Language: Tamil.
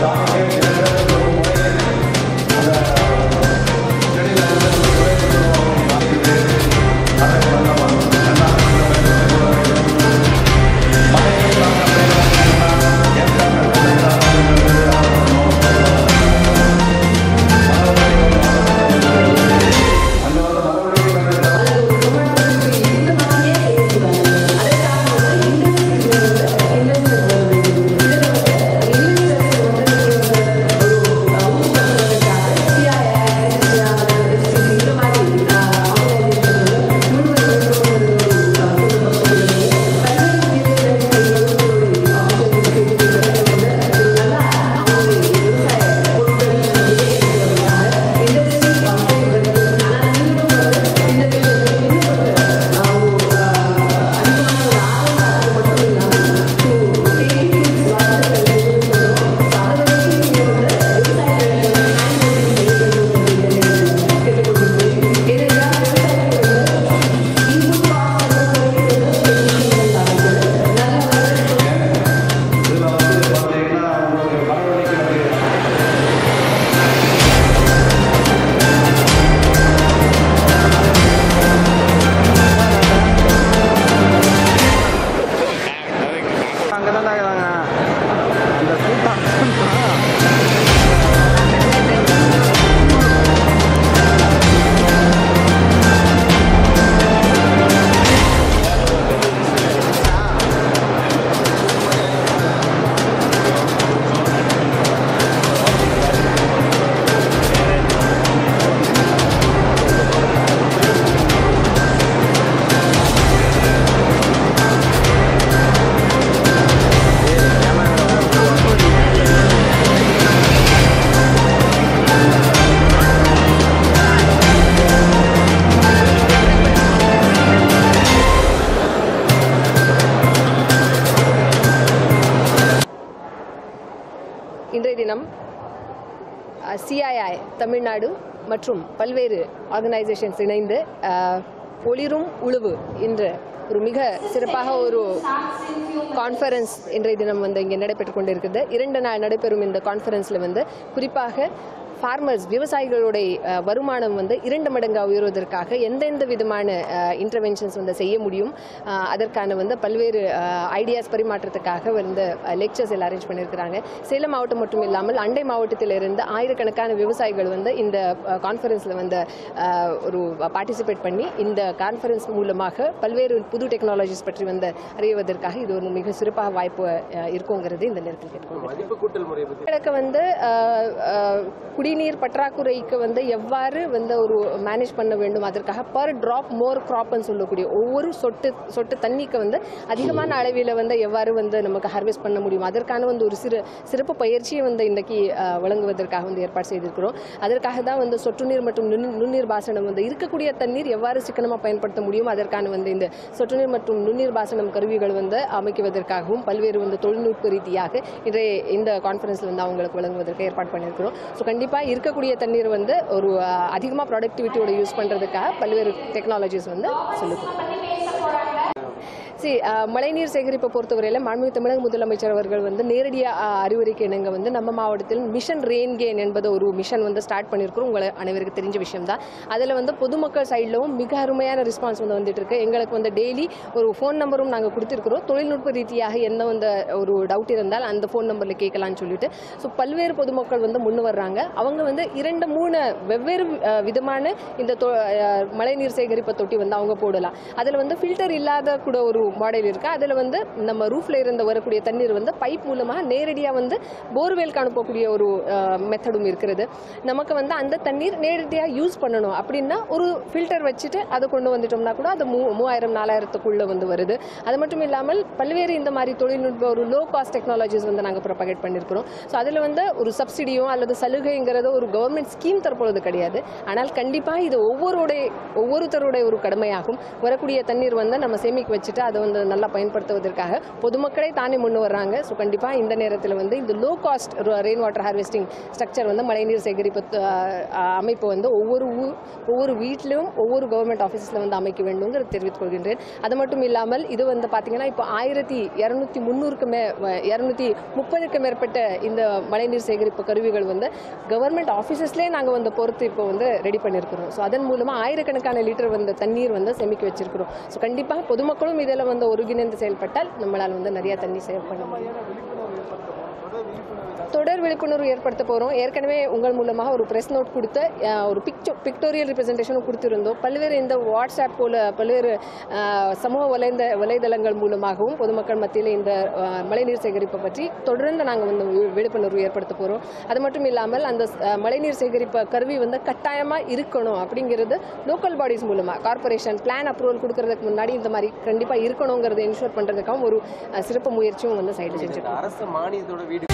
Tá, இன்றைய தினம் சிஐஐ தமிழ்நாடு மற்றும் பல்வேறு ஆர்கனைசேஷன்ஸ் இணைந்து ஒளிரும் உழுவு என்ற ஒரு மிக சிறப்பாக ஒரு கான்ஃபரன்ஸ் இன்றைய தினம் வந்து இங்கே நடைபெற்று கொண்டிருக்கிறது. இரண்டு நாள் நடைபெறும் இந்த கான்ஃபரன்ஸில் வந்து குறிப்பாக ஃபார்மர்ஸ் விவசாயிகளுடைய வருமானம் வந்து இரண்டு மடங்கு உயர்வதற்காக எந்தெந்த விதமான இன்டர்வென்ஷன்ஸ் வந்து செய்ய முடியும்? அதற்கான வந்து பல்வேறு ஐடியாஸ் பரிமாற்றத்துக்காக வந்து லெக்சர்ஸ் எல்லாம் அரேஞ்ச் பண்ணியிருக்கிறாங்க. சேலம் மாவட்டம் மட்டும் இல்லாமல் அண்டை மாவட்டத்திலிருந்து ஆயிரக்கணக்கான விவசாயிகள் வந்து இந்த கான்ஃபரன்ஸில் வந்து ஒரு பார்ட்டிசிபேட் பண்ணி இந்த கான்ஃபரன்ஸ் மூலமாக பல்வேறு புது டெக்னாலஜிஸ் பற்றி வந்து அறிவதற்காக இது ஒரு மிக சிறப்பாக வாய்ப்பு இருக்குங்கிறது இந்த நேரத்தில் எனக்கு வந்து குடிநீர் பற்றாக்குறைக்கு வந்து எவ்வாறு வந்து ஒரு மேனேஜ் பண்ண வேண்டும்? அதற்காக பர் ட்ராப் மோர் க்ராப்னு சொல்லக்கூடிய ஒவ்வொரு சொட்டு சொட்டு தண்ணிக்கு வந்து அதிகமான அளவில் வந்து எவ்வாறு வந்து நமக்கு ஹார்வெஸ்ட் பண்ண முடியும்? அதற்கான வந்து ஒரு சிறு சிறப்பு பயிற்சியை வந்து இன்றைக்கி வழங்குவதற்காக வந்து ஏற்பாடு செய்திருக்கிறோம். அதற்காக தான் வந்து சொட்டு நீர் மற்றும் நுண் நுண்ணீர் பாசனம் வந்து இருக்கக்கூடிய தண்ணீர் எவ்வாறு சிக்கனமாக பயன்படுத்த முடியும் அதற்கான வந்து இந்த சொட்டு நீர் மற்றும் நுண்ணீர் பாசனம் கருவிகள் வந்து அமைக்குவதற்காகவும் பல்வேறு வந்து தொழில்நுட்ப ரீதியாக இன்றைய இந்த கான்ஃபரன்ஸில் வந்து அவங்களுக்கு வழங்குவதற்கு ஏற்பாடு பண்ணியிருக்கிறோம். ஸோ கண்டிப்பாக இருக்கக்கூடிய தண்ணீர் வந்து ஒரு அதிகமாக ப்ராடக்டிவிட்டியோட யூஸ் பண்ணுறதுக்காக பல்வேறு டெக்னாலஜிஸ் வந்து சொல்லுது. சி மழைநீர் சேகரிப்பை பொறுத்தவரையில் மாண்புமிகு தமிழக முதலமைச்சர் அவர்கள் வந்து நேரடியாக அறிவுரைக்கு இணங்க வந்து நம்ம மாவட்டத்தில் மிஷன் ரெயின் கேன் என்பது ஒரு மிஷன் வந்து ஸ்டார்ட் பண்ணியிருக்கிறோம் உங்களை அனைவருக்கு தெரிஞ்ச விஷயம் தான் அதில் வந்து பொதுமக்கள் சைட்லவும் மிக அருமையான ரெஸ்பான்ஸ் வந்து வந்துட்டு இருக்கு. எங்களுக்கு வந்து டெய்லி ஒரு ஃபோன் நம்பரும் நாங்கள் கொடுத்துருக்குறோம். தொழில்நுட்ப ரீதியாக என்ன வந்து ஒரு டவுட் இருந்தால் அந்த ஃபோன் நம்பரில் கேட்கலாம்னு சொல்லிட்டு ஸோ பல்வேறு பொதுமக்கள் வந்து முன்னு வர்றாங்க. அவங்க வந்து இரண்டு மூணு வெவ்வேறு விதமான இந்த தொ- மழைநீர் சேகரிப்பு தொட்டி வந்து அவங்க போடலாம். அதில் வந்து ஃபில்டர் இல்லாத கூட ஒரு மாடல் இருக்குது அதில் வந்து நம்ம ரூஃபில் இருந்து வரக்கூடிய தண்ணீர் வந்து பைப் மூலமாக நேரடியாக வந்து போர்வெல்க்கு அனுப்பக்கூடிய ஒரு மெத்தடும் இருக்கிறது. நமக்கு வந்து அந்த தண்ணீர் நேரடியாக யூஸ் பண்ணணும். அப்படின்னா ஒரு ஃபில்டர் வச்சுட்டு அதை கொண்டு வந்துட்டோம்னா கூட அது மூ மூவாயிரம் நாலாயிரத்துக்குள்ளே வந்து வருது. அது மட்டும் இல்லாமல் பல்வேறு இந்த மாதிரி தொழில்நுட்ப ஒரு லோ காஸ்ட் டெக்னாலஜிஸ் வந்து நாங்கள் ப்ரொபகேட் பண்ணியிருக்கிறோம் ஸோ அதில் வந்து ஒரு சப்சிடியோ அல்லது சலுகைங்கிறதோ ஒரு கவர்மெண்ட் ஸ்கீம் தற்பொழுது கிடையாது. ஆனால் கண்டிப்பாக இது ஒவ்வொருடைய ஒவ்வொருத்தருடைய ஒரு கடமையாகும். வரக்கூடிய தண்ணீர் வந்து நம்ம சேமிக்க வச்சுட்டு அதை அதை வந்து நல்லா பயன்படுத்துவதற்காக பொதுமக்களே தானே முன்னு வர்றாங்க. ஸோ கண்டிப்பாக இந்த நேரத்தில் வந்து இந்த low cost rain water harvesting structure வந்து மழைநீர் சேகரிப்பு அமைப்பு வந்து ஒவ்வொரு ஊர் ஒவ்வொரு வீட்டிலும் ஒவ்வொரு கவர்மெண்ட் ஆஃபீஸில் வந்து அமைக்க வேண்டுங்கிறது தெரிவித்துக் கொள்கின்றேன். அது மட்டும் இல்லாமல் இது வந்து பார்த்தீங்கன்னா இப்போ ஆயிரத்தி இரநூத்தி முந்நூறுக்கு மே இரநூத்தி முப்பதுக்கு மேற்பட்ட இந்த மழைநீர் சேகரிப்பு கருவிகள் வந்து கவர்மெண்ட் ஆஃபீஸஸ்லேயே நாங்கள் வந்து பொறுத்து இப்போ வந்து ரெடி பண்ணியிருக்கிறோம் ஸோ அதன் மூலமாக ஆயிரக்கணக்கான லிட்டர் வந்து தண்ணீர் வந்து சேமிக்க வச்சிருக்கிறோம். ஸோ கண்டிப்பாக பொதுமக்களும் இதில் வந்து ஒருங்கிணைந்து செயல்பட்டால் நம்மளால் வந்து நிறைய தண்ணி சேவ் பண்ண முடியும். தொடர் விழிப்புணர்வு ஏற்படுத்த போகிறோம் ஏற்கனவே உங்கள் மூலமாக ஒரு ப்ரெஸ் நோட் கொடுத்து ஒரு பிக்சோ பிக்டோரியல் ரிப்ரசன்டேஷனும் கொடுத்திருந்தோம். பல்வேறு இந்த வாட்ஸ்அப் போல பல்வேறு சமூக வலைந்த வலைதளங்கள் மூலமாகவும் பொதுமக்கள் மத்தியில் இந்த மழைநீர் சேகரிப்பை பற்றி தொடர்ந்து நாங்கள் வந்து விழிப்புணர்வு ஏற்படுத்த போகிறோம் அது மட்டும் இல்லாமல் அந்த மழைநீர் சேகரிப்பு கருவி வந்து கட்டாயமாக இருக்கணும் அப்படிங்கிறது லோக்கல் பாடிஸ் மூலமாக கார்ப்பரேஷன் பிளான் அப்ரூவல் கொடுக்கறதுக்கு முன்னாடி இந்த மாதிரி கண்டிப்பாக இருக்கணுங்கிறத இன்ஷூர் பண்ணுறதுக்காகவும் ஒரு சிறப்பு முயற்சியும் வந்து சைடு செஞ்சுருக்கோம். அரசு மானியத்தோட வீடு